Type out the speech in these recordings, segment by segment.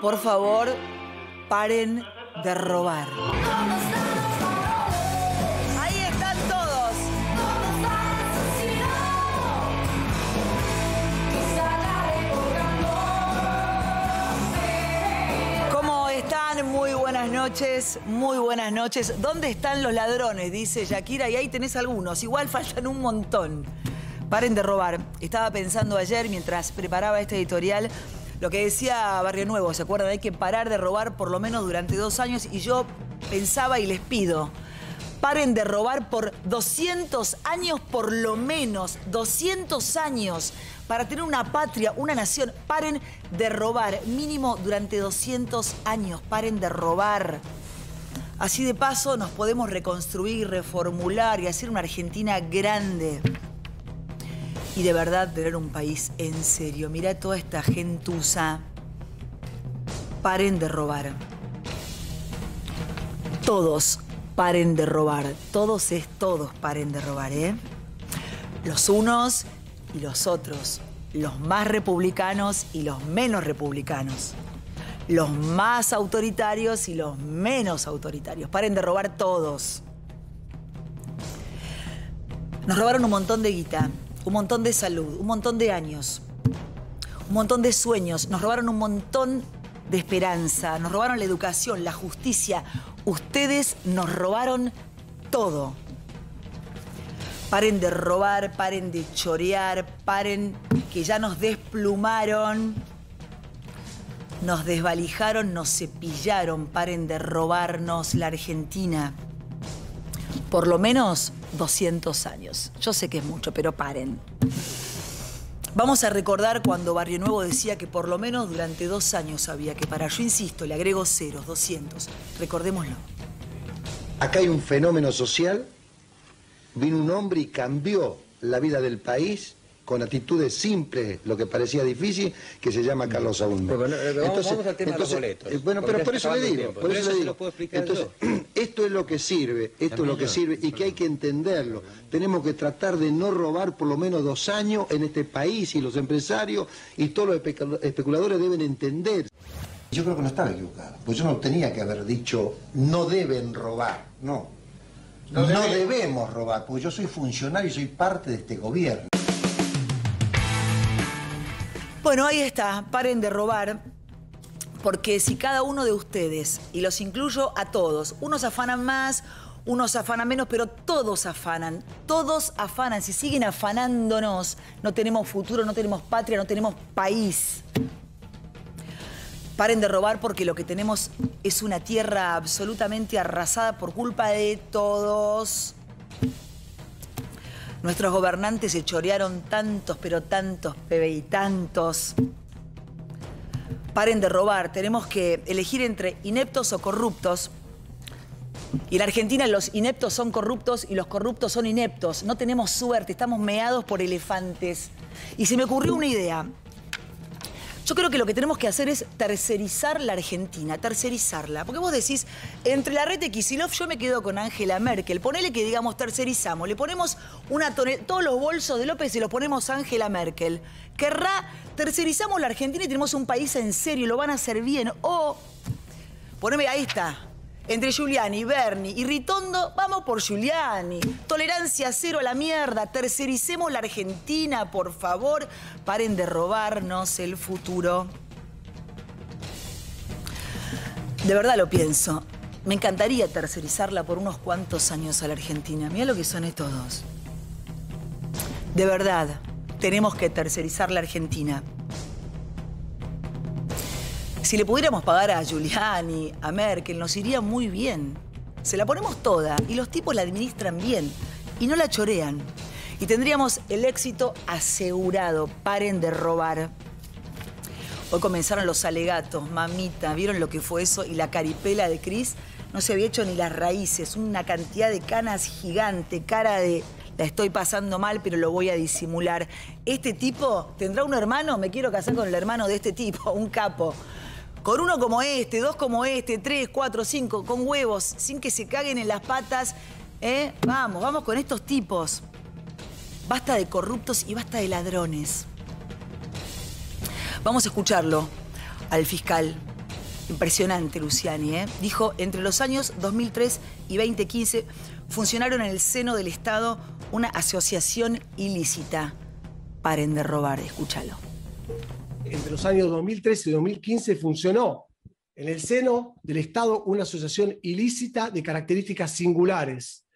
Por favor, paren de robar. Ahí están todos. ¿Cómo están? Muy buenas noches, muy buenas noches. ¿Dónde están los ladrones? Dice Shakira, y ahí tenés algunos. Igual faltan un montón. Paren de robar. Estaba pensando ayer mientras preparaba este editorial lo que decía Barrio Nuevo, ¿se acuerdan? Hay que parar de robar por lo menos durante dos años y yo pensaba y les pido, paren de robar por 200 años por lo menos, 200 años para tener una patria, una nación. Paren de robar, mínimo durante 200 años, paren de robar. Así de paso nos podemos reconstruir, reformular y hacer una Argentina grande y de verdad tener un país en serio. Mirá toda esta gentuza. Paren de robar. Todos paren de robar. Todos es todos paren de robar, ¿eh? Los unos y los otros. Los más republicanos y los menos republicanos. Los más autoritarios y los menos autoritarios. Paren de robar todos. Nos robaron un montón de guita un montón de salud, un montón de años, un montón de sueños, nos robaron un montón de esperanza, nos robaron la educación, la justicia. Ustedes nos robaron todo. Paren de robar, paren de chorear, paren que ya nos desplumaron, nos desvalijaron, nos cepillaron, paren de robarnos la Argentina. Por lo menos 200 años. Yo sé que es mucho, pero paren. Vamos a recordar cuando Barrio Nuevo decía que por lo menos durante dos años había que parar. Yo insisto, le agrego ceros, 200. Recordémoslo. Acá hay un fenómeno social. Vino un hombre y cambió la vida del país con actitudes simples, lo que parecía difícil, que se llama Carlos Saúl. Pero, pero, vamos- al tema de los boletos, eh, bueno, pero por eso le digo, por eso eso le se digo. lo puedo explicar Entonces, esto es lo que sirve, esto es lo que sirve y que hay que entenderlo. Tenemos que tratar de no robar por lo menos dos años en este país y los empresarios y todos los especu- especuladores deben entender. Yo creo que no estaba equivocado, pues yo no tenía que haber dicho no deben robar, no. No, debemos robar, porque yo soy funcionario y soy parte de este gobierno. Bueno, ahí está, paren de robar, porque si cada uno de ustedes, y los incluyo a todos, unos afanan más, unos afanan menos, pero todos afanan, todos afanan, si siguen afanándonos, no tenemos futuro, no tenemos patria, no tenemos país. Paren de robar porque lo que tenemos es una tierra absolutamente arrasada por culpa de todos. Nuestros gobernantes se chorearon tantos, pero tantos, y tantos. Paren de robar. Tenemos que elegir entre ineptos o corruptos. Y en Argentina los ineptos son corruptos y los corruptos son ineptos. No tenemos suerte, estamos meados por elefantes. Y se me ocurrió una idea. Yo creo que lo que tenemos que hacer es tercerizar la Argentina, tercerizarla. Porque vos decís, entre la red de Kisilov yo me quedo con Angela Merkel. Ponele que digamos tercerizamos, le ponemos una tonel- todos los bolsos de López y los ponemos a Angela Merkel. Querrá, tercerizamos la Argentina y tenemos un país en serio, lo van a hacer bien. O, poneme, ahí está. Entre Giuliani, Berni y Ritondo, vamos por Giuliani. Tolerancia cero a la mierda. Tercericemos la Argentina, por favor. Paren de robarnos el futuro. De verdad lo pienso. Me encantaría tercerizarla por unos cuantos años a la Argentina. Mira lo que son estos dos. De verdad, tenemos que tercerizar la Argentina. Si le pudiéramos pagar a Giuliani, a Merkel, nos iría muy bien. Se la ponemos toda y los tipos la administran bien y no la chorean. Y tendríamos el éxito asegurado. Paren de robar. Hoy comenzaron los alegatos, mamita, ¿vieron lo que fue eso? Y la caripela de Cris no se había hecho ni las raíces, una cantidad de canas gigante, cara de la estoy pasando mal, pero lo voy a disimular. Este tipo tendrá un hermano, me quiero casar con el hermano de este tipo, un capo. Con uno como este, dos como este, tres, cuatro, cinco, con huevos, sin que se caguen en las patas. ¿eh? Vamos, vamos con estos tipos. Basta de corruptos y basta de ladrones. Vamos a escucharlo al fiscal. Impresionante, Luciani. ¿eh? Dijo, entre los años 2003 y 2015 funcionaron en el seno del Estado una asociación ilícita. Paren de robar, escúchalo. Entre los años 2013 y 2015 funcionó en el seno del Estado una asociación ilícita de características singulares.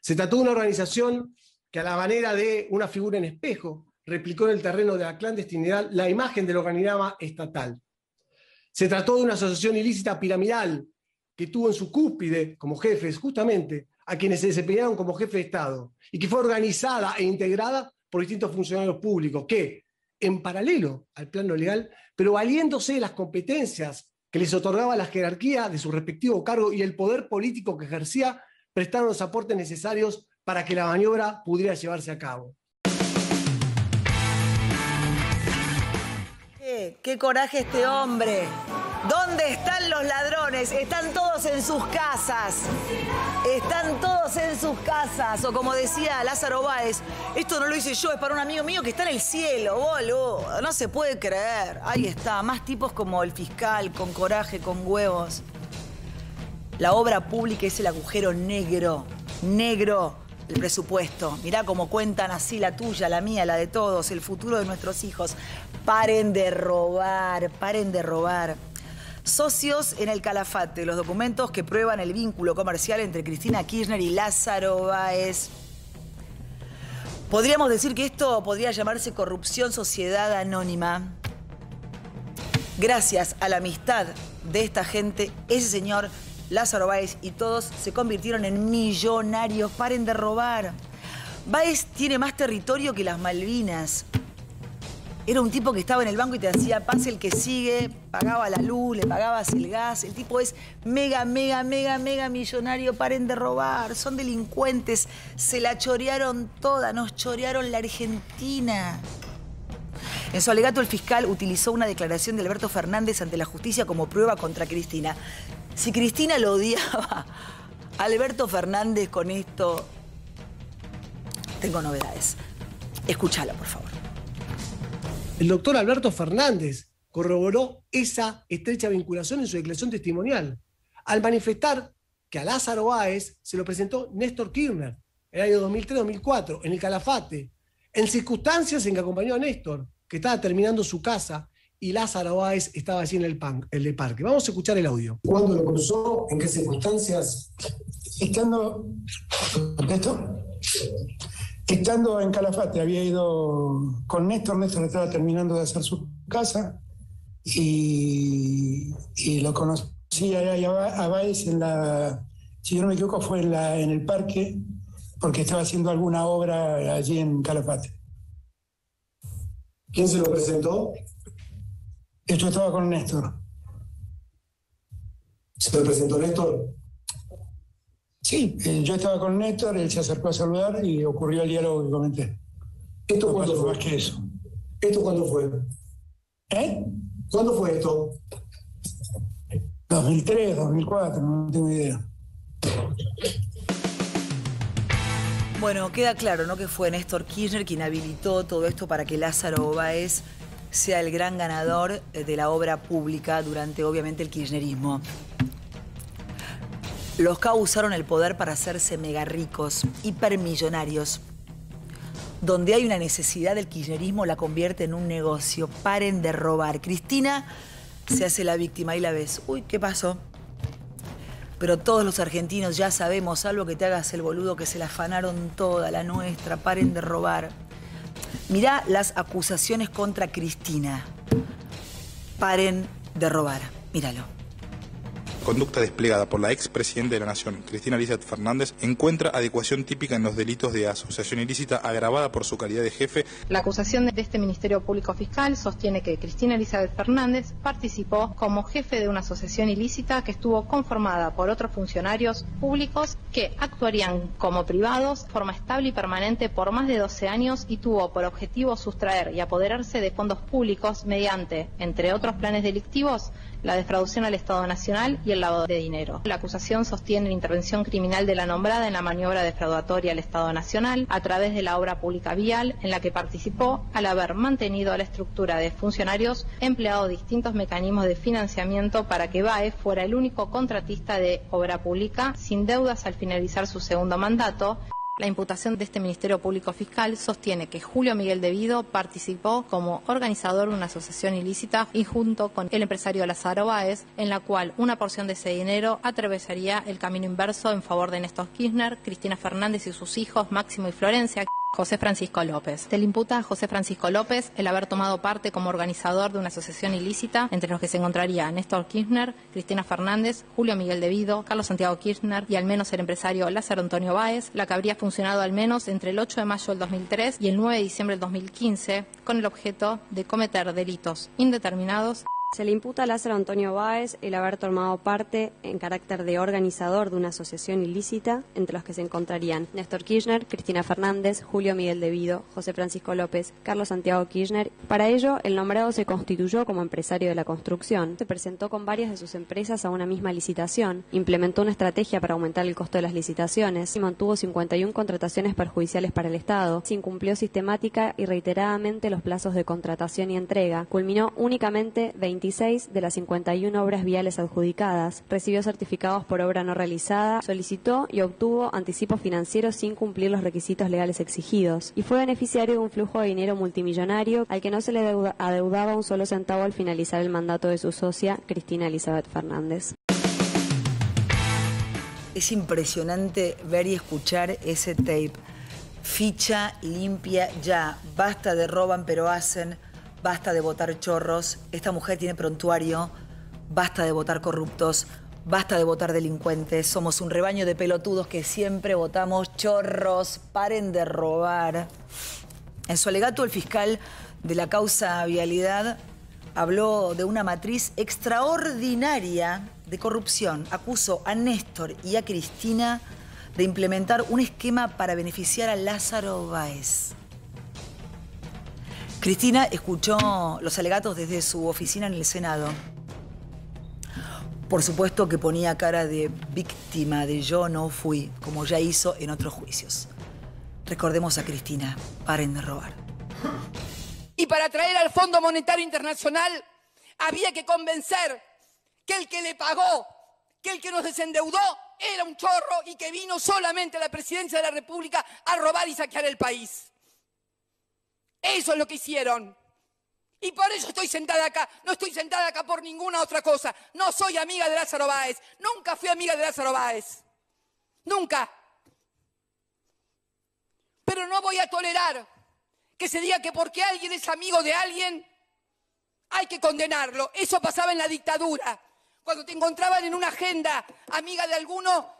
Se trató de una organización que a la manera de una figura en espejo replicó en el terreno de la clandestinidad la imagen del organigrama estatal. Se trató de una asociación ilícita piramidal que tuvo en su cúspide como jefes justamente a quienes se desempeñaron como jefe de Estado y que fue organizada e integrada por distintos funcionarios públicos que, en paralelo al plano legal, pero valiéndose de las competencias que les otorgaba la jerarquía de su respectivo cargo y el poder político que ejercía, prestaron los aportes necesarios para que la maniobra pudiera llevarse a cabo. ¿Qué, coraje este hombre? ¿Dónde están los ladrones? Están todos en sus casas. Están todos en sus casas. O como decía Lázaro Báez, esto no lo hice yo, es para un amigo mío que está en el cielo, boludo. No se puede creer. Ahí está, más tipos como el fiscal, con coraje, con huevos. La obra pública es el agujero negro, negro el presupuesto. Mirá cómo cuentan así la tuya, la mía, la de todos, el futuro de nuestros hijos. Paren de robar, paren de robar. Socios en el Calafate, los documentos que prueban el vínculo comercial entre Cristina Kirchner y Lázaro Báez. Podríamos decir que esto podría llamarse corrupción sociedad anónima. Gracias a la amistad de esta gente, ese señor Lázaro Báez y todos se convirtieron en millonarios. Paren de robar. Báez tiene más territorio que las Malvinas. Era un tipo que estaba en el banco y te hacía pase el que sigue, pagaba la luz, le pagabas el gas. El tipo es mega, mega, mega, mega millonario. Paren de robar. Son delincuentes. Se la chorearon toda. Nos chorearon la Argentina. En su alegato, el fiscal utilizó una declaración de Alberto Fernández ante la justicia como prueba contra Cristina. Si Cristina lo odiaba, Alberto Fernández con esto. Tengo novedades. Escúchala, por favor. El doctor Alberto Fernández corroboró esa estrecha vinculación en su declaración testimonial, al manifestar que a Lázaro Báez se lo presentó Néstor Kirchner en el año 2003-2004, en el Calafate, en circunstancias en que acompañó a Néstor, que estaba terminando su casa, y Lázaro Báez estaba allí en el, el parque. Vamos a escuchar el audio. ¿Cuándo lo cruzó? ¿En qué circunstancias? Estando. ¿Esto? Estando en Calafate, había ido con Néstor, Néstor estaba terminando de hacer su casa y, lo conocí a, a Baez en la, si yo no me equivoco, fue en, la, en el parque, porque estaba haciendo alguna obra allí en Calafate. ¿Quién se lo presentó? Esto estaba con Néstor. ¿Se lo presentó Néstor? Sí, eh, yo estaba con Néstor, él se acercó a saludar y ocurrió el diálogo que comenté. ¿Esto cuándo fue? Más que eso. ¿Esto cuándo fue? ¿Eh? ¿Cuándo fue esto? 2003, 2004, no tengo idea. Bueno, queda claro, ¿no? Que fue Néstor Kirchner quien habilitó todo esto para que Lázaro Báez sea el gran ganador de la obra pública durante, obviamente, el kirchnerismo. Los K usaron el poder para hacerse mega ricos, hipermillonarios. Donde hay una necesidad, el kirchnerismo la convierte en un negocio. Paren de robar. Cristina se hace la víctima y la ves. Uy, ¿qué pasó? Pero todos los argentinos ya sabemos, salvo que te hagas el boludo, que se la afanaron toda, la nuestra. Paren de robar. Mirá las acusaciones contra Cristina. Paren de robar. Míralo conducta desplegada por la expresidenta de la Nación, Cristina Elizabeth Fernández, encuentra adecuación típica en los delitos de asociación ilícita agravada por su calidad de jefe. La acusación de este Ministerio Público Fiscal sostiene que Cristina Elizabeth Fernández participó como jefe de una asociación ilícita que estuvo conformada por otros funcionarios públicos que actuarían como privados de forma estable y permanente por más de 12 años y tuvo por objetivo sustraer y apoderarse de fondos públicos mediante, entre otros planes delictivos, la defraudación al Estado Nacional y el lavado de dinero. La acusación sostiene la intervención criminal de la nombrada en la maniobra defraudatoria al Estado Nacional a través de la obra pública vial en la que participó al haber mantenido la estructura de funcionarios empleado distintos mecanismos de financiamiento para que BAE fuera el único contratista de obra pública sin deudas al finalizar su segundo mandato la imputación de este Ministerio Público Fiscal sostiene que Julio Miguel Devido participó como organizador de una asociación ilícita y junto con el empresario Lázaro Báez, en la cual una porción de ese dinero atravesaría el camino inverso en favor de Néstor Kirchner, Cristina Fernández y sus hijos Máximo y Florencia. José Francisco López. Se le imputa a José Francisco López el haber tomado parte como organizador de una asociación ilícita entre los que se encontraría Néstor Kirchner, Cristina Fernández, Julio Miguel Devido, Carlos Santiago Kirchner y al menos el empresario Lázaro Antonio Báez, la que habría funcionado al menos entre el 8 de mayo del 2003 y el 9 de diciembre del 2015 con el objeto de cometer delitos indeterminados se le imputa a Lázaro Antonio Báez el haber tomado parte en carácter de organizador de una asociación ilícita entre los que se encontrarían Néstor Kirchner, Cristina Fernández, Julio Miguel Devido, José Francisco López, Carlos Santiago Kirchner. Para ello, el nombrado se constituyó como empresario de la construcción, se presentó con varias de sus empresas a una misma licitación, implementó una estrategia para aumentar el costo de las licitaciones y mantuvo 51 contrataciones perjudiciales para el Estado, se incumplió sistemática y reiteradamente los plazos de contratación y entrega, culminó únicamente 20 de las 51 obras viales adjudicadas, recibió certificados por obra no realizada, solicitó y obtuvo anticipos financieros sin cumplir los requisitos legales exigidos y fue beneficiario de un flujo de dinero multimillonario al que no se le adeudaba un solo centavo al finalizar el mandato de su socia, Cristina Elizabeth Fernández. Es impresionante ver y escuchar ese tape. Ficha limpia ya. Basta de roban pero hacen basta de votar chorros, esta mujer tiene prontuario, basta de votar corruptos, basta de votar delincuentes, somos un rebaño de pelotudos que siempre votamos chorros, paren de robar. En su alegato, el fiscal de la causa vialidad habló de una matriz extraordinaria de corrupción. Acusó a Néstor y a Cristina de implementar un esquema para beneficiar a Lázaro Báez. Cristina escuchó los alegatos desde su oficina en el Senado. Por supuesto que ponía cara de víctima de yo no fui, como ya hizo en otros juicios. Recordemos a Cristina, paren de robar. Y para traer al Fondo Monetario Internacional había que convencer que el que le pagó, que el que nos desendeudó era un chorro y que vino solamente a la presidencia de la República a robar y saquear el país. Eso es lo que hicieron. Y por eso estoy sentada acá. No estoy sentada acá por ninguna otra cosa. No soy amiga de Lázaro Báez. Nunca fui amiga de Lázaro Báez. Nunca. Pero no voy a tolerar que se diga que porque alguien es amigo de alguien, hay que condenarlo. Eso pasaba en la dictadura. Cuando te encontraban en una agenda amiga de alguno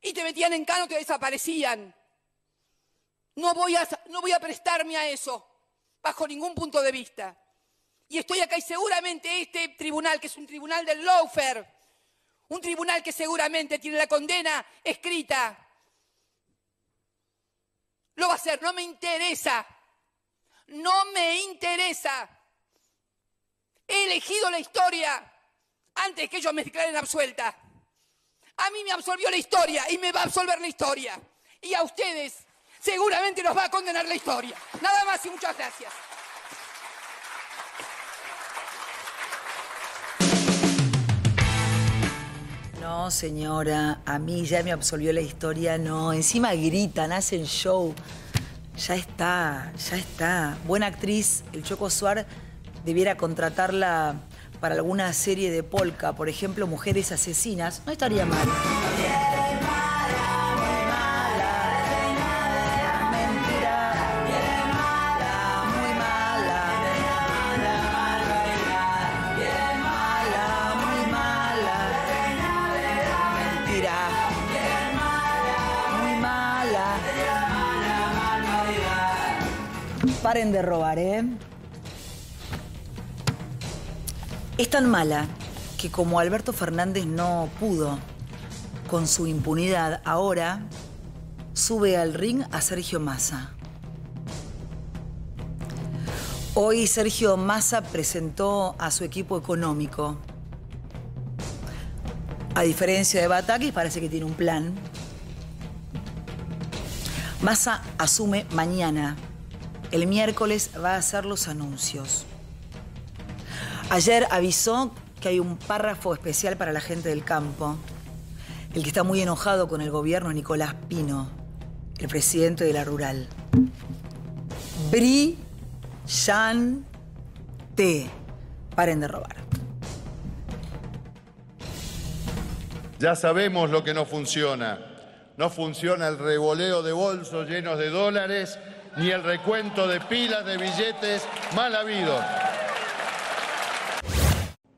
y te metían en cano, te desaparecían. No voy a, no voy a prestarme a eso bajo ningún punto de vista. Y estoy acá y seguramente este tribunal, que es un tribunal del lawfare, un tribunal que seguramente tiene la condena escrita, lo va a hacer. No me interesa. No me interesa. He elegido la historia antes que ellos me declaren absuelta. A mí me absolvió la historia y me va a absolver la historia. Y a ustedes seguramente nos va a condenar la historia. Nada más y muchas gracias. No, señora, a mí ya me absolvió la historia, no. Encima gritan, hacen show. Ya está, ya está. Buena actriz, el Choco Suar debiera contratarla para alguna serie de polka, por ejemplo, Mujeres Asesinas. No estaría mal. Paren de robar, ¿eh? Es tan mala que como Alberto Fernández no pudo con su impunidad, ahora sube al ring a Sergio Massa. Hoy Sergio Massa presentó a su equipo económico. A diferencia de Batakis, parece que tiene un plan. Massa asume mañana. El miércoles va a hacer los anuncios. Ayer avisó que hay un párrafo especial para la gente del campo. El que está muy enojado con el gobierno Nicolás Pino, el presidente de la rural. Brillante. Paren de robar. Ya sabemos lo que no funciona. No funciona el revoleo de bolsos llenos de dólares ni el recuento de pilas de billetes mal habidos.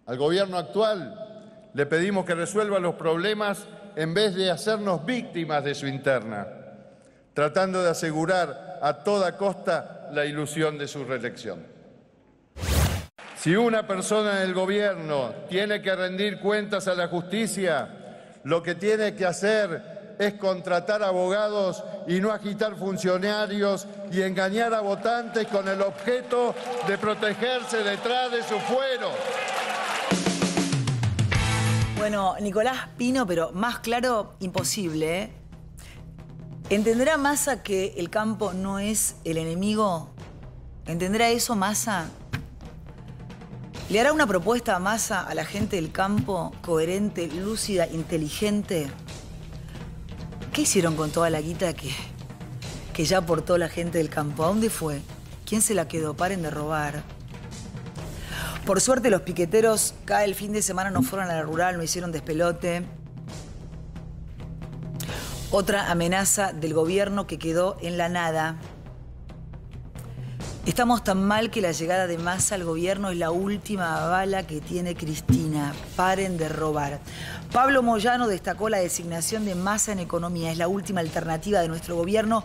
Al gobierno actual le pedimos que resuelva los problemas en vez de hacernos víctimas de su interna, tratando de asegurar a toda costa la ilusión de su reelección. Si una persona del gobierno tiene que rendir cuentas a la justicia, lo que tiene que hacer es contratar abogados y no agitar funcionarios y engañar a votantes con el objeto de protegerse detrás de su fuero. Bueno, Nicolás Pino, pero más claro, imposible. ¿eh? ¿Entenderá Massa que el campo no es el enemigo? ¿Entenderá eso Massa? ¿Le hará una propuesta a Massa a la gente del campo coherente, lúcida, inteligente? ¿Qué hicieron con toda la guita que, que ya aportó la gente del campo? ¿A dónde fue? ¿Quién se la quedó? Paren de robar. Por suerte los piqueteros cada el fin de semana no fueron a la rural, no hicieron despelote. Otra amenaza del gobierno que quedó en la nada. Estamos tan mal que la llegada de Massa al gobierno es la última bala que tiene Cristina. Paren de robar. Pablo Moyano destacó la designación de Massa en economía. Es la última alternativa de nuestro gobierno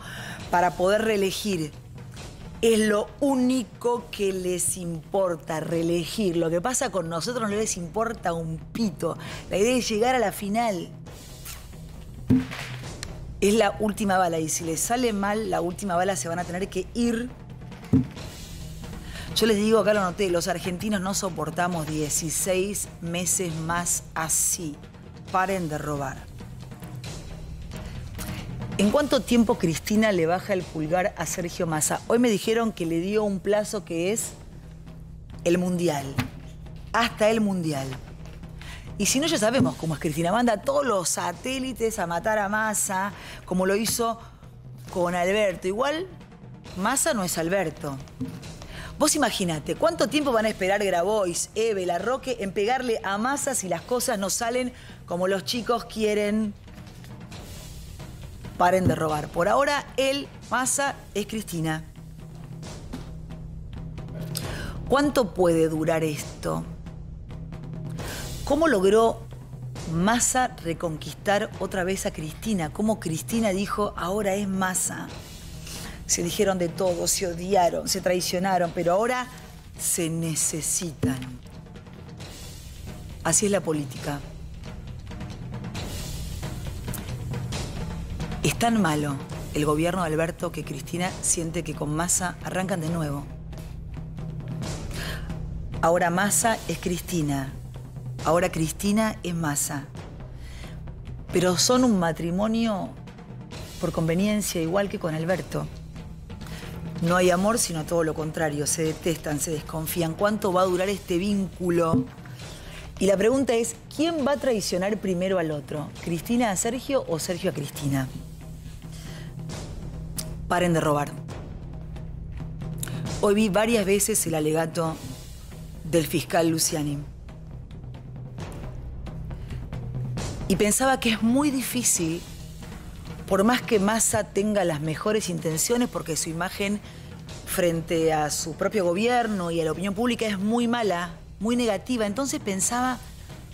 para poder reelegir es lo único que les importa, reelegir. Lo que pasa con nosotros no les importa un pito. La idea es llegar a la final. Es la última bala y si les sale mal la última bala se van a tener que ir. Yo les digo, acá lo noté, los argentinos no soportamos 16 meses más así. Paren de robar. ¿En cuánto tiempo Cristina le baja el pulgar a Sergio Massa? Hoy me dijeron que le dio un plazo que es el Mundial. Hasta el Mundial. Y si no, ya sabemos cómo es Cristina. Manda todos los satélites a matar a Massa, como lo hizo con Alberto. Igual, Massa no es Alberto. Vos imagínate, ¿cuánto tiempo van a esperar Grabois, Eve, La Roque en pegarle a Massa si las cosas no salen como los chicos quieren? paren de robar. Por ahora, él, Massa, es Cristina. ¿Cuánto puede durar esto? ¿Cómo logró Massa reconquistar otra vez a Cristina? ¿Cómo Cristina dijo, ahora es Massa? Se dijeron de todo, se odiaron, se traicionaron, pero ahora se necesitan. Así es la política. Es tan malo el gobierno de Alberto que Cristina siente que con Massa arrancan de nuevo. Ahora Massa es Cristina. Ahora Cristina es Massa. Pero son un matrimonio por conveniencia, igual que con Alberto. No hay amor, sino todo lo contrario. Se detestan, se desconfían. ¿Cuánto va a durar este vínculo? Y la pregunta es, ¿quién va a traicionar primero al otro? ¿Cristina a Sergio o Sergio a Cristina? paren de robar. Hoy vi varias veces el alegato del fiscal Luciani. Y pensaba que es muy difícil, por más que Massa tenga las mejores intenciones, porque su imagen frente a su propio gobierno y a la opinión pública es muy mala, muy negativa. Entonces pensaba,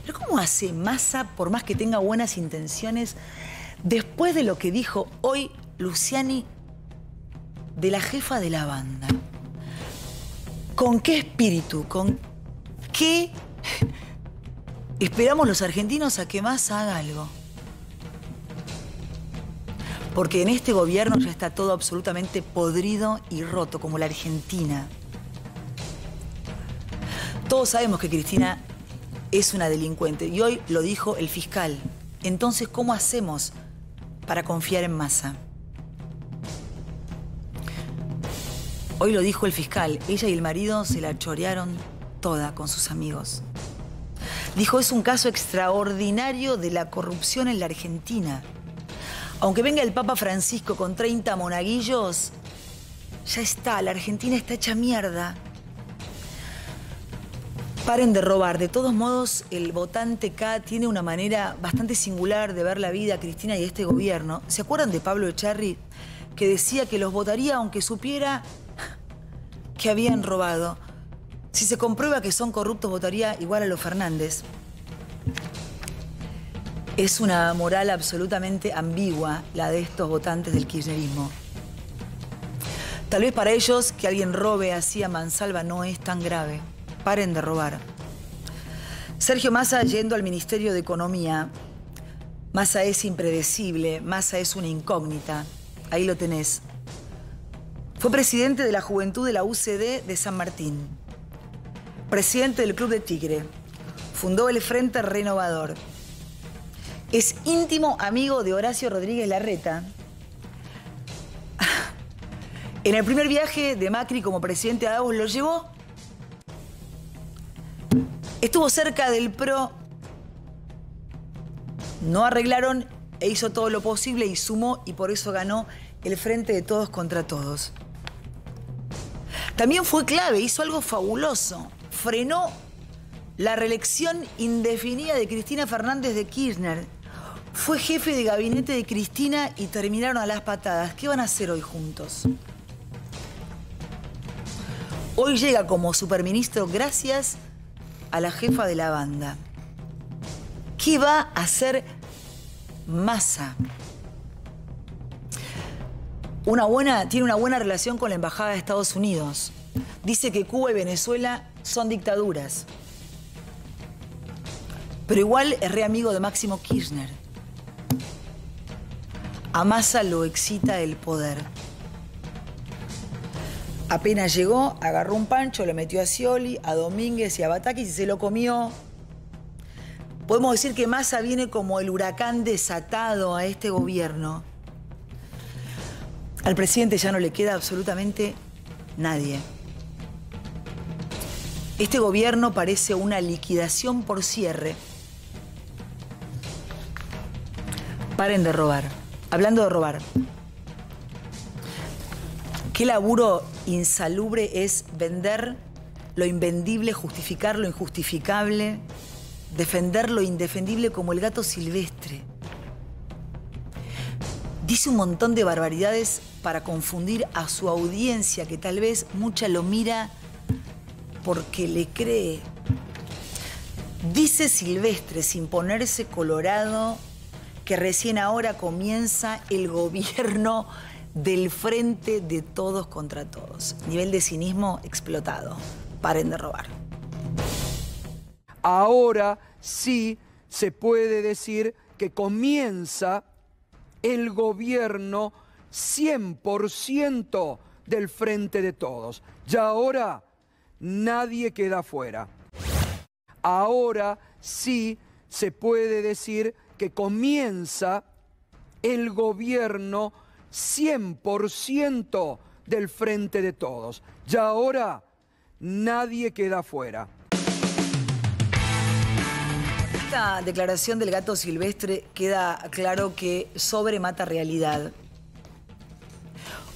¿pero cómo hace Massa, por más que tenga buenas intenciones, después de lo que dijo hoy Luciani de la jefa de la banda. ¿Con qué espíritu? ¿Con qué esperamos los argentinos a que más haga algo? Porque en este gobierno ya está todo absolutamente podrido y roto, como la Argentina. Todos sabemos que Cristina es una delincuente. Y hoy lo dijo el fiscal. Entonces, ¿cómo hacemos para confiar en Massa? Hoy lo dijo el fiscal. Ella y el marido se la chorearon toda con sus amigos. Dijo, es un caso extraordinario de la corrupción en la Argentina. Aunque venga el Papa Francisco con 30 monaguillos, ya está, la Argentina está hecha mierda. Paren de robar. De todos modos, el votante K tiene una manera bastante singular de ver la vida, Cristina, y este gobierno. ¿Se acuerdan de Pablo Echarri? Que decía que los votaría aunque supiera que habían robado. Si se comprueba que son corruptos, votaría igual a los Fernández. Es una moral absolutamente ambigua la de estos votantes del kirchnerismo. Tal vez para ellos que alguien robe así a mansalva no es tan grave. Paren de robar. Sergio Massa yendo al Ministerio de Economía. Massa es impredecible, Massa es una incógnita. Ahí lo tenés. Fue presidente de la Juventud de la UCD de San Martín. Presidente del Club de Tigre. Fundó el Frente Renovador. Es íntimo amigo de Horacio Rodríguez Larreta. En el primer viaje de Macri como presidente a Davos lo llevó. Estuvo cerca del PRO. No arreglaron e hizo todo lo posible y sumó y por eso ganó el frente de todos contra todos. También fue clave, hizo algo fabuloso. Frenó la reelección indefinida de Cristina Fernández de Kirchner. Fue jefe de gabinete de Cristina y terminaron a las patadas. ¿Qué van a hacer hoy juntos? Hoy llega como superministro gracias a la jefa de la banda. ¿Qué va a hacer Massa? Una buena, tiene una buena relación con la Embajada de Estados Unidos. Dice que Cuba y Venezuela son dictaduras. Pero igual es re amigo de Máximo Kirchner. A Massa lo excita el poder. Apenas llegó, agarró un pancho, lo metió a Scioli, a Domínguez y a Batakis y se lo comió. Podemos decir que Massa viene como el huracán desatado a este gobierno. Al presidente ya no le queda absolutamente nadie. Este gobierno parece una liquidación por cierre. Paren de robar. Hablando de robar. ¿Qué laburo insalubre es vender lo invendible, justificar lo injustificable, defender lo indefendible como el gato silvestre? Dice un montón de barbaridades para confundir a su audiencia, que tal vez mucha lo mira porque le cree. Dice Silvestre, sin ponerse colorado, que recién ahora comienza el gobierno del frente de todos contra todos. Nivel de cinismo explotado. Paren de robar. Ahora sí se puede decir que comienza el gobierno 100% del frente de todos. Ya ahora nadie queda fuera. Ahora sí se puede decir que comienza el gobierno 100% del frente de todos. Ya ahora nadie queda fuera. Esta declaración del gato silvestre queda claro que sobre mata realidad.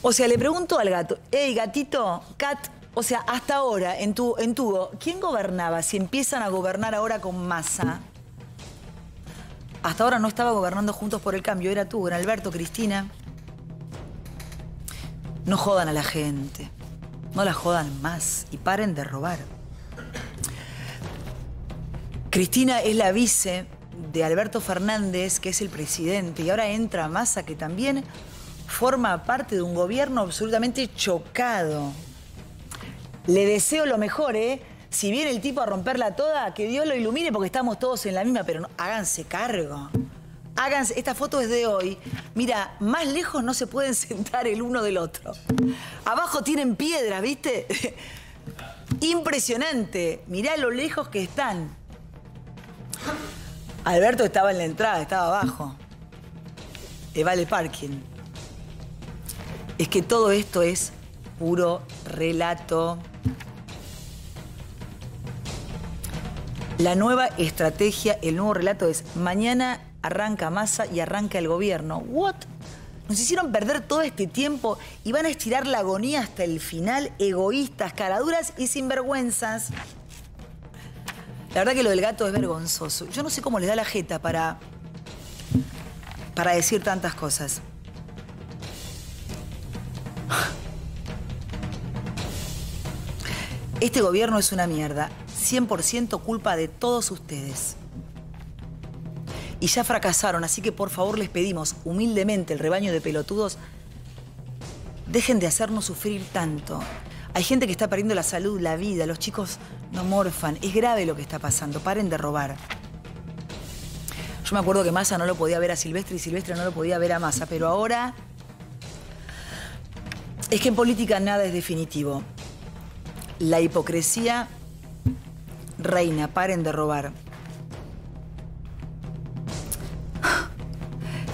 O sea, le pregunto al gato, hey gatito, cat, o sea, hasta ahora en tu en Tugo, ¿quién gobernaba? Si empiezan a gobernar ahora con masa. Hasta ahora no estaba gobernando juntos por el cambio, era tú, era Alberto, Cristina. No jodan a la gente. No la jodan más y paren de robar. Cristina es la vice de Alberto Fernández, que es el presidente, y ahora entra Massa, que también forma parte de un gobierno absolutamente chocado. Le deseo lo mejor, ¿eh? Si viene el tipo a romperla toda, que Dios lo ilumine porque estamos todos en la misma, pero no, háganse cargo. Háganse, esta foto es de hoy. Mira, más lejos no se pueden sentar el uno del otro. Abajo tienen piedras, ¿viste? Impresionante. Mirá lo lejos que están. Alberto estaba en la entrada, estaba abajo. Le vale parking. Es que todo esto es puro relato. La nueva estrategia, el nuevo relato es mañana arranca Massa y arranca el gobierno. ¿What? Nos hicieron perder todo este tiempo y van a estirar la agonía hasta el final, egoístas, caraduras y sinvergüenzas. La verdad que lo del gato es vergonzoso. Yo no sé cómo les da la jeta para, para decir tantas cosas. Este gobierno es una mierda. 100% culpa de todos ustedes. Y ya fracasaron, así que por favor les pedimos humildemente el rebaño de pelotudos, dejen de hacernos sufrir tanto. Hay gente que está perdiendo la salud, la vida, los chicos no morfan. Es grave lo que está pasando, paren de robar. Yo me acuerdo que Massa no lo podía ver a Silvestre y Silvestre no lo podía ver a Massa, pero ahora es que en política nada es definitivo. La hipocresía reina, paren de robar.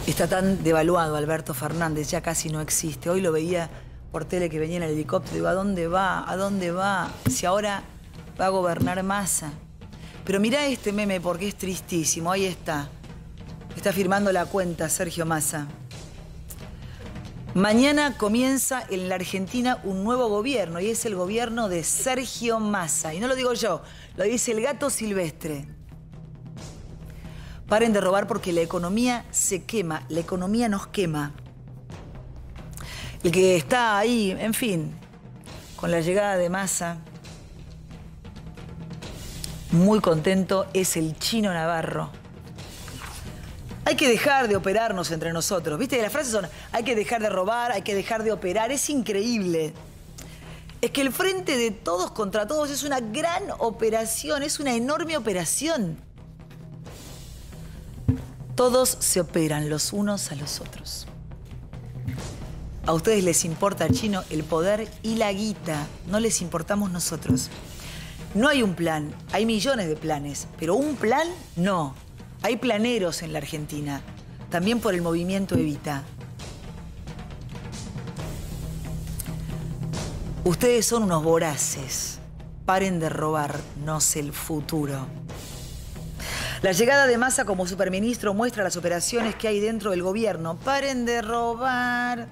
Está tan devaluado Alberto Fernández, ya casi no existe. Hoy lo veía por tele que venía en el helicóptero. Digo, ¿a dónde va? ¿A dónde va? Si ahora va a gobernar Massa. Pero mirá este meme porque es tristísimo. Ahí está. Está firmando la cuenta Sergio Massa. Mañana comienza en la Argentina un nuevo gobierno y es el gobierno de Sergio Massa. Y no lo digo yo, lo dice el gato silvestre. Paren de robar porque la economía se quema, la economía nos quema. El que está ahí, en fin, con la llegada de Massa, muy contento, es el chino Navarro. Hay que dejar de operarnos entre nosotros. ¿Viste? Las frases son, hay que dejar de robar, hay que dejar de operar. Es increíble. Es que el frente de todos contra todos es una gran operación, es una enorme operación. Todos se operan los unos a los otros. A ustedes les importa, chino, el poder y la guita. No les importamos nosotros. No hay un plan, hay millones de planes, pero un plan no. Hay planeros en la Argentina, también por el movimiento Evita. Ustedes son unos voraces. Paren de robarnos el futuro. La llegada de Massa como superministro muestra las operaciones que hay dentro del gobierno. Paren de robar.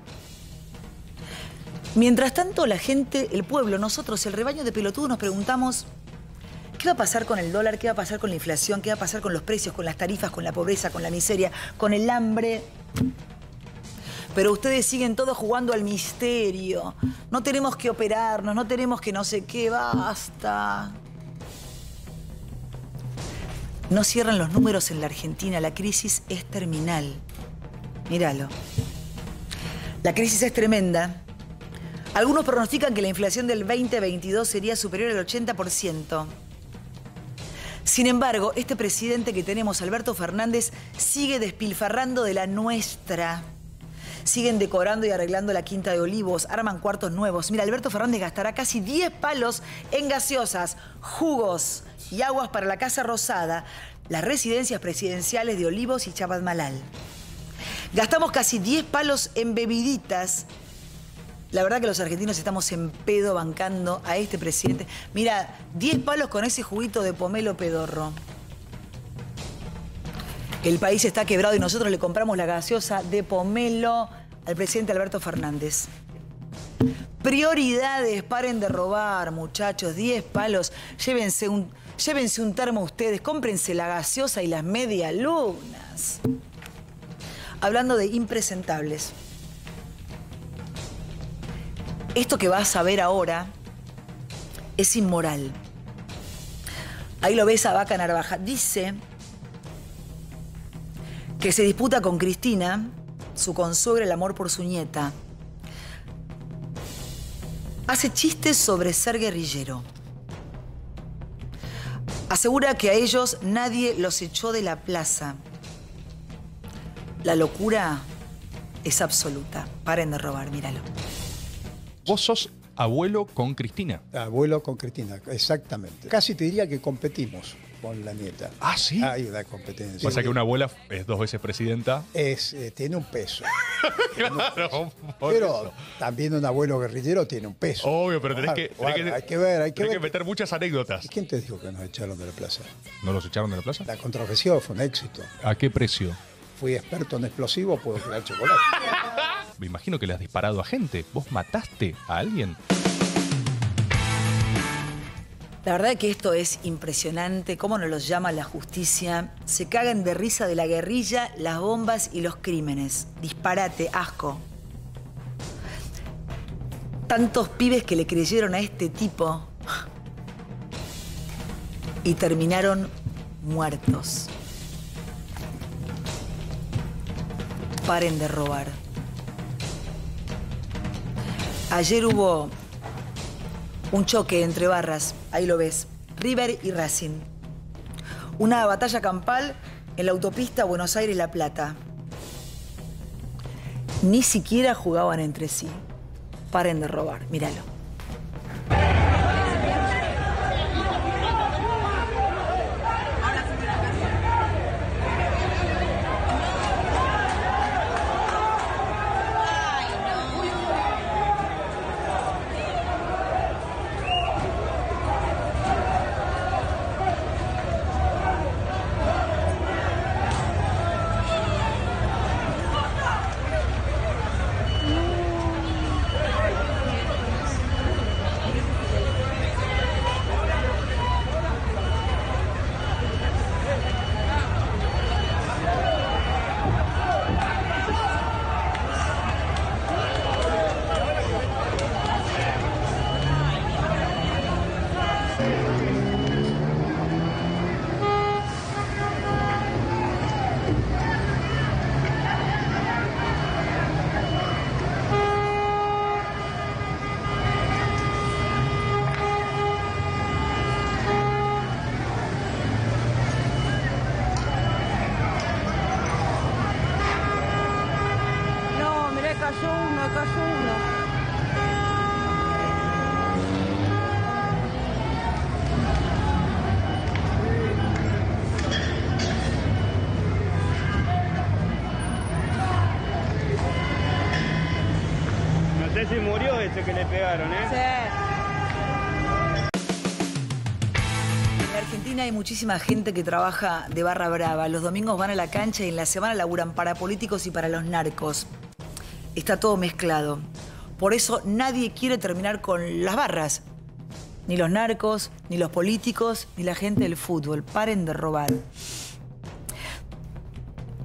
Mientras tanto, la gente, el pueblo, nosotros, el rebaño de pelotudos, nos preguntamos ¿Qué va a pasar con el dólar? ¿Qué va a pasar con la inflación? ¿Qué va a pasar con los precios, con las tarifas, con la pobreza, con la miseria, con el hambre? Pero ustedes siguen todos jugando al misterio. No tenemos que operarnos, no tenemos que no sé qué, basta. No cierran los números en la Argentina, la crisis es terminal. Míralo. La crisis es tremenda. Algunos pronostican que la inflación del 2022 sería superior al 80%. Sin embargo, este presidente que tenemos, Alberto Fernández, sigue despilfarrando de la nuestra. Siguen decorando y arreglando la quinta de olivos, arman cuartos nuevos. Mira, Alberto Fernández gastará casi 10 palos en gaseosas, jugos y aguas para la Casa Rosada, las residencias presidenciales de Olivos y Chapadmalal. Gastamos casi 10 palos en bebiditas la verdad que los argentinos estamos en pedo bancando a este presidente. Mira, 10 palos con ese juguito de pomelo pedorro. El país está quebrado y nosotros le compramos la gaseosa de pomelo al presidente Alberto Fernández. Prioridades, paren de robar, muchachos, 10 palos. Llévense un, llévense un termo ustedes, cómprense la gaseosa y las media lunas. Hablando de impresentables. Esto que vas a ver ahora es inmoral. Ahí lo ves a Vaca Narvaja. Dice que se disputa con Cristina, su consuegra, el amor por su nieta. Hace chistes sobre ser guerrillero. Asegura que a ellos nadie los echó de la plaza. La locura es absoluta. Paren de robar, míralo. Vos sos abuelo con Cristina. Abuelo con Cristina, exactamente. Casi te diría que competimos con la nieta. Ah, sí. Hay una competencia. O sea que una abuela es dos veces presidenta. Es, eh, tiene un peso. claro, Pero eso. también un abuelo guerrillero tiene un peso. Obvio, pero tenés que, Guarda, tenés que- hay que ver, hay que tenés ver. que meter muchas anécdotas. ¿Y quién te dijo que nos echaron de la plaza? ¿No los echaron de la plaza? La contraofensiva fue un éxito. ¿A qué precio? Fui experto en explosivos, puedo crear chocolate. Me imagino que le has disparado a gente. ¿Vos mataste a alguien? La verdad que esto es impresionante, cómo nos los llama la justicia. Se cagan de risa de la guerrilla, las bombas y los crímenes. Disparate, asco. Tantos pibes que le creyeron a este tipo y terminaron muertos. Paren de robar. Ayer hubo un choque entre barras, ahí lo ves, River y Racing. Una batalla campal en la autopista Buenos Aires-La Plata. Ni siquiera jugaban entre sí. Paren de robar, míralo. Que le pegaron, ¿eh? En la Argentina hay muchísima gente que trabaja de barra brava. Los domingos van a la cancha y en la semana laburan para políticos y para los narcos. Está todo mezclado. Por eso nadie quiere terminar con las barras. Ni los narcos, ni los políticos, ni la gente del fútbol. Paren de robar.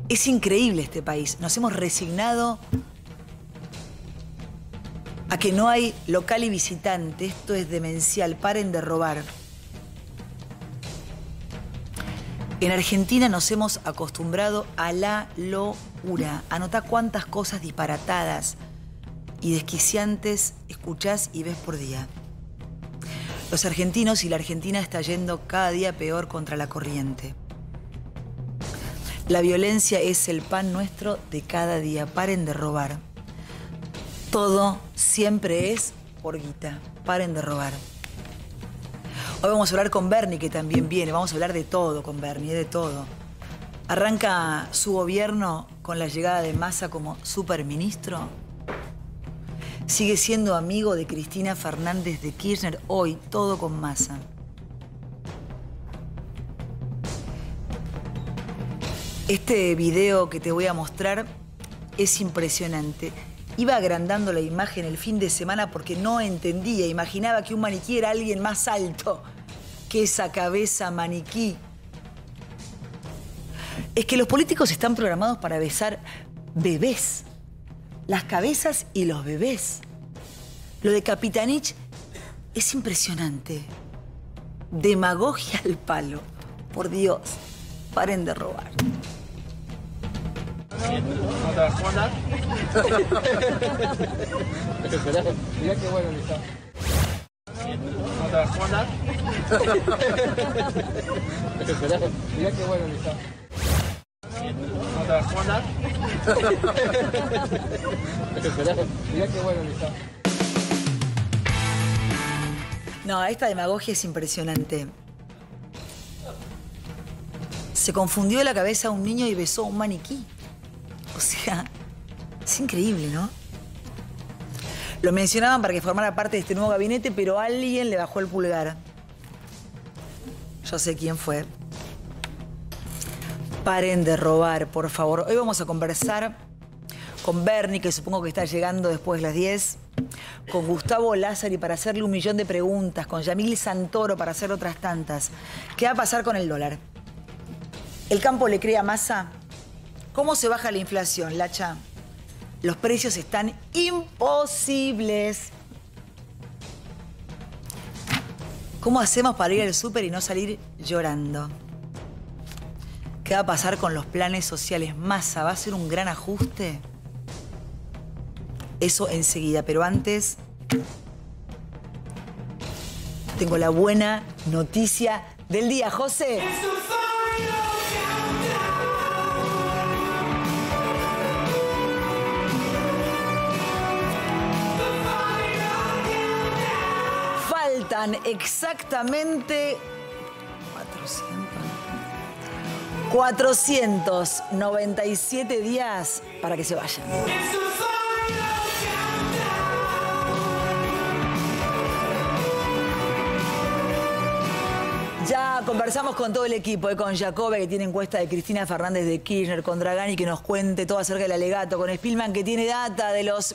Es increíble este país. Nos hemos resignado a que no hay local y visitante. Esto es demencial. Paren de robar. En Argentina nos hemos acostumbrado a la locura. Anotá cuántas cosas disparatadas y desquiciantes escuchás y ves por día. Los argentinos y la Argentina está yendo cada día peor contra la corriente. La violencia es el pan nuestro de cada día. Paren de robar. Todo siempre es por guita. Paren de robar. Hoy vamos a hablar con Bernie, que también viene. Vamos a hablar de todo con Bernie, de todo. Arranca su gobierno con la llegada de Massa como superministro. Sigue siendo amigo de Cristina Fernández de Kirchner. Hoy todo con Massa. Este video que te voy a mostrar es impresionante. Iba agrandando la imagen el fin de semana porque no entendía, imaginaba que un maniquí era alguien más alto que esa cabeza maniquí. Es que los políticos están programados para besar bebés, las cabezas y los bebés. Lo de Capitanich es impresionante. Demagogia al palo. Por Dios, paren de robar. Mirá qué bueno está. Mirá qué bueno está. Mirá qué bueno está. No, esta demagogia es impresionante. Se confundió la cabeza un niño y besó a un maniquí. Sea, es increíble, ¿no? Lo mencionaban para que formara parte de este nuevo gabinete, pero alguien le bajó el pulgar. Yo sé quién fue. Paren de robar, por favor. Hoy vamos a conversar con Bernie, que supongo que está llegando después de las 10, con Gustavo Lázari para hacerle un millón de preguntas, con Yamil Santoro para hacer otras tantas. ¿Qué va a pasar con el dólar? ¿El campo le crea masa? ¿Cómo se baja la inflación, Lacha? Los precios están imposibles. ¿Cómo hacemos para ir al súper y no salir llorando? ¿Qué va a pasar con los planes sociales? ¿Masa va a ser un gran ajuste? Eso enseguida, pero antes tengo la buena noticia del día, José. Exactamente 497 días para que se vayan. Ya conversamos con todo el equipo, eh, con Jacobe, que tiene encuesta de Cristina Fernández de Kirchner, con Dragani, que nos cuente todo acerca del alegato, con Spillman, que tiene data de los...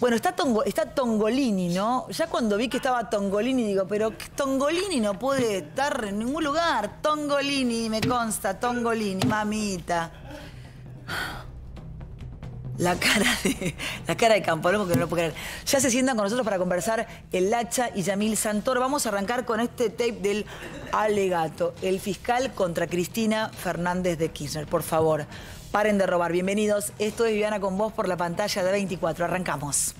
Bueno, está, está Tongolini, ¿no? Ya cuando vi que estaba Tongolini, digo, pero Tongolini no puede estar en ningún lugar. Tongolini, me consta, Tongolini, mamita. La cara de la cara de Campolomo que no lo puedo creer. Ya se sientan con nosotros para conversar el Lacha y Yamil Santoro. Vamos a arrancar con este tape del alegato. El fiscal contra Cristina Fernández de Kirchner. Por favor, paren de robar. Bienvenidos. Esto es Viviana con vos por la pantalla de 24. Arrancamos.